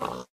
Oh.